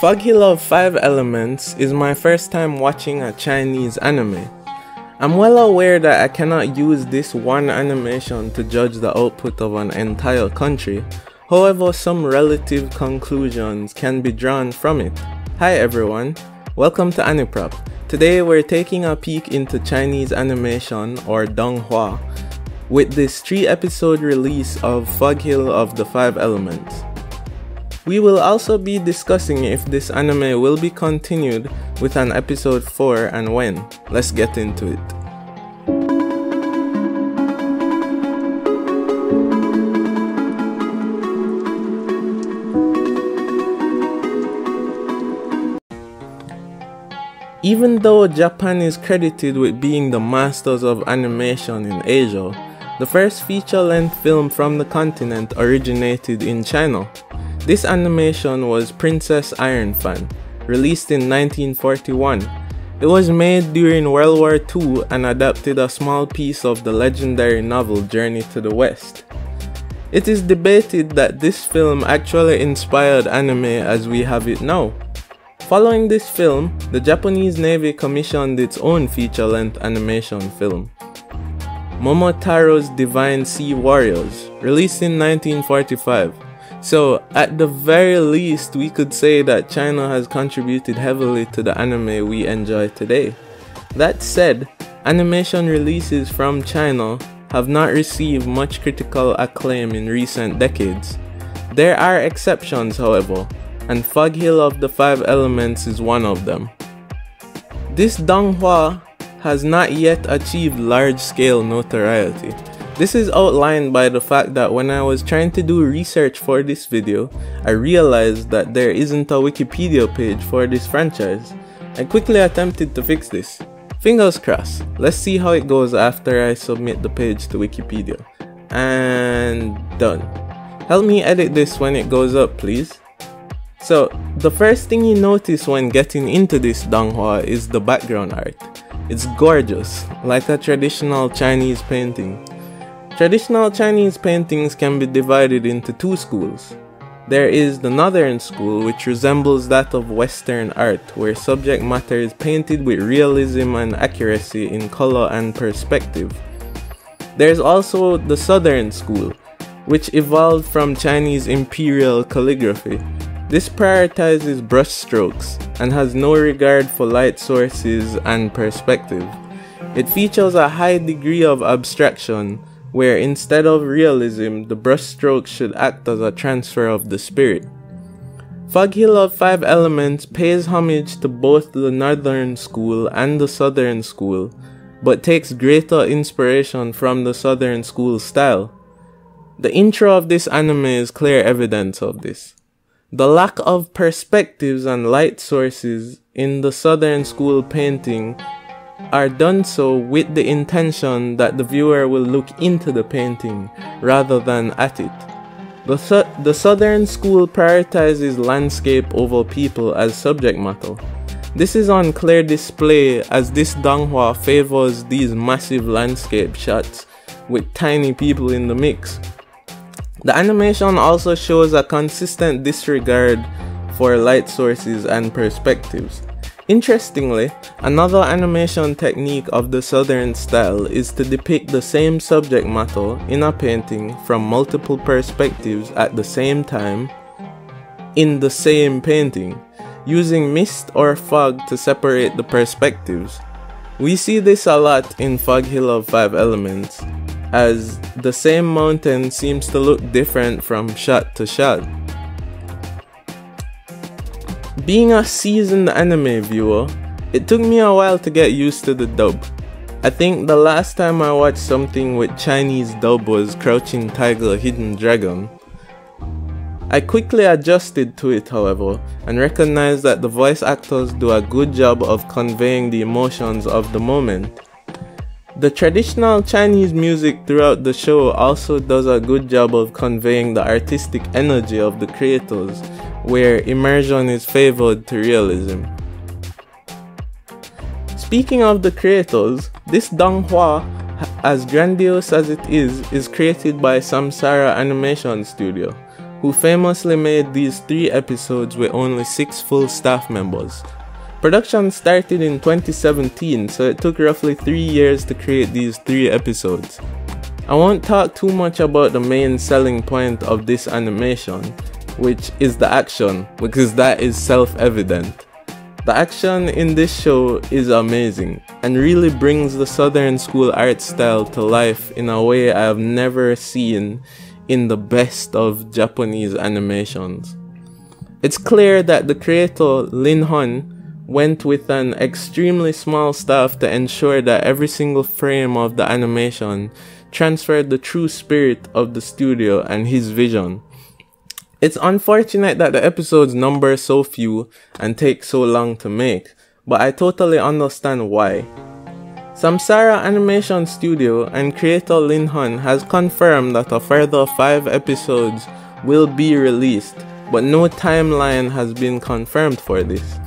Fog Hill of 5 Elements is my first time watching a Chinese anime. I'm well aware that I cannot use this one animation to judge the output of an entire country, however some relative conclusions can be drawn from it. Hi everyone, welcome to Aniprop. Today we're taking a peek into Chinese animation or Donghua with this 3 episode release of Foghill of the 5 Elements. We will also be discussing if this anime will be continued with an episode 4 and when. Let's get into it. Even though Japan is credited with being the masters of animation in Asia, the first feature length film from the continent originated in China. This animation was Princess Iron Fan, released in 1941. It was made during World War II and adapted a small piece of the legendary novel Journey to the West. It is debated that this film actually inspired anime as we have it now. Following this film, the Japanese Navy commissioned its own feature-length animation film. Momotaro's Divine Sea Warriors, released in 1945. So, at the very least, we could say that China has contributed heavily to the anime we enjoy today. That said, animation releases from China have not received much critical acclaim in recent decades. There are exceptions, however, and Foghill of the Five Elements is one of them. This Donghua has not yet achieved large-scale notoriety, this is outlined by the fact that when I was trying to do research for this video, I realized that there isn't a Wikipedia page for this franchise. I quickly attempted to fix this. Fingers crossed, let's see how it goes after I submit the page to Wikipedia. And done. Help me edit this when it goes up please. So, the first thing you notice when getting into this Donghua is the background art. It's gorgeous, like a traditional Chinese painting. Traditional Chinese paintings can be divided into two schools. There is the Northern School, which resembles that of Western art, where subject matter is painted with realism and accuracy in color and perspective. There's also the Southern School, which evolved from Chinese imperial calligraphy. This prioritizes brushstrokes and has no regard for light sources and perspective. It features a high degree of abstraction where instead of realism, the brushstroke should act as a transfer of the spirit. Foghill of Five Elements pays homage to both the Northern School and the Southern School, but takes greater inspiration from the Southern School style. The intro of this anime is clear evidence of this. The lack of perspectives and light sources in the Southern School painting are done so with the intention that the viewer will look into the painting rather than at it. The, the Southern school prioritizes landscape over people as subject matter. This is on clear display as this Donghua favors these massive landscape shots with tiny people in the mix. The animation also shows a consistent disregard for light sources and perspectives. Interestingly, another animation technique of the southern style is to depict the same subject matter in a painting from multiple perspectives at the same time in the same painting, using mist or fog to separate the perspectives. We see this a lot in Fog Hill of 5 Elements, as the same mountain seems to look different from shot to shot. Being a seasoned anime viewer, it took me a while to get used to the dub. I think the last time I watched something with Chinese dub was Crouching Tiger Hidden Dragon. I quickly adjusted to it however, and recognized that the voice actors do a good job of conveying the emotions of the moment. The traditional Chinese music throughout the show also does a good job of conveying the artistic energy of the creators, where immersion is favored to realism. Speaking of the creators, this Donghua, as grandiose as it is, is created by Samsara Animation Studio. who famously made these three episodes with only six full staff members. Production started in 2017, so it took roughly three years to create these three episodes. I won't talk too much about the main selling point of this animation, which is the action, because that is self evident. The action in this show is amazing and really brings the Southern School art style to life in a way I have never seen in the best of Japanese animations. It's clear that the creator Lin Hun went with an extremely small staff to ensure that every single frame of the animation transferred the true spirit of the studio and his vision. It's unfortunate that the episodes number so few and take so long to make, but I totally understand why. Samsara Animation Studio and creator Lin Hun has confirmed that a further 5 episodes will be released, but no timeline has been confirmed for this.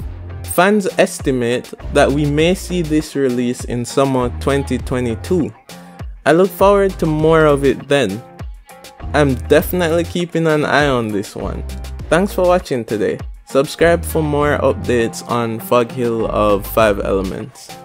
Fans estimate that we may see this release in summer 2022. I look forward to more of it then. I'm definitely keeping an eye on this one. Thanks for watching today. Subscribe for more updates on Fog Hill of 5 Elements.